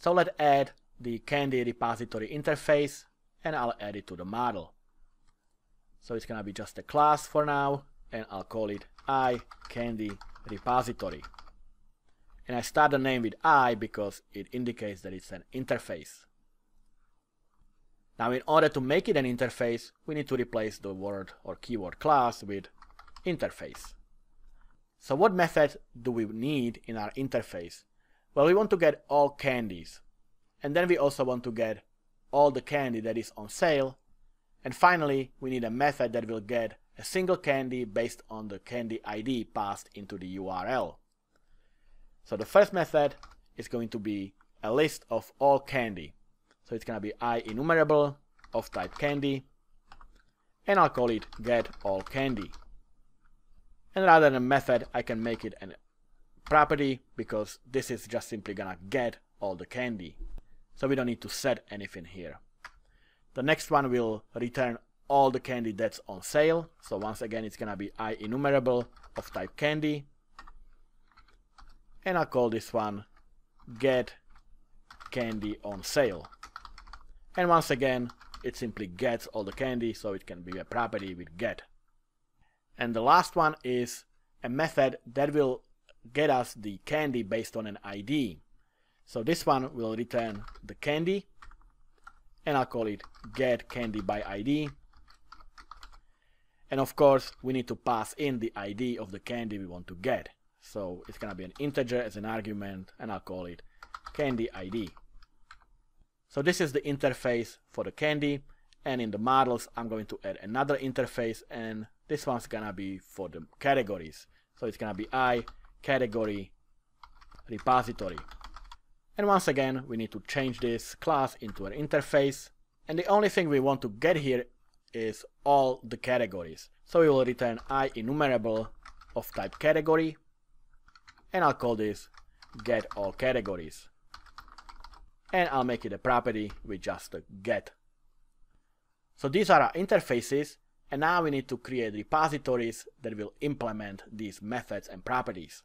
So let's add the candy repository interface and I'll add it to the model. So it's gonna be just a class for now and I'll call it i candy repository. And I start the name with i because it indicates that it's an interface. Now in order to make it an interface, we need to replace the word or keyword class with interface. So what method do we need in our interface? Well, we want to get all candies. And then we also want to get all the candy that is on sale. And finally, we need a method that will get a single candy based on the candy ID passed into the URL. So the first method is going to be a list of all candy. So it's going to be IEnumerable of type candy. And I'll call it get all candy. And rather than a method, I can make it a property because this is just simply gonna get all the candy. So we don't need to set anything here. The next one will return all the candy that's on sale. So once again, it's gonna be I enumerable of type candy. And I'll call this one get candy on sale. And once again, it simply gets all the candy, so it can be a property with get. And the last one is a method that will get us the candy based on an ID. So this one will return the candy, and I'll call it get candy by ID. And of course, we need to pass in the ID of the candy we want to get. So it's gonna be an integer as an argument, and I'll call it candy ID. So this is the interface for the candy and in the models I'm going to add another interface and this one's gonna be for the categories. So it's gonna be I category repository. And once again we need to change this class into an interface and the only thing we want to get here is all the categories. So we will return i enumerable of type category and I'll call this get all categories and I'll make it a property with just a get. So these are our interfaces and now we need to create repositories that will implement these methods and properties.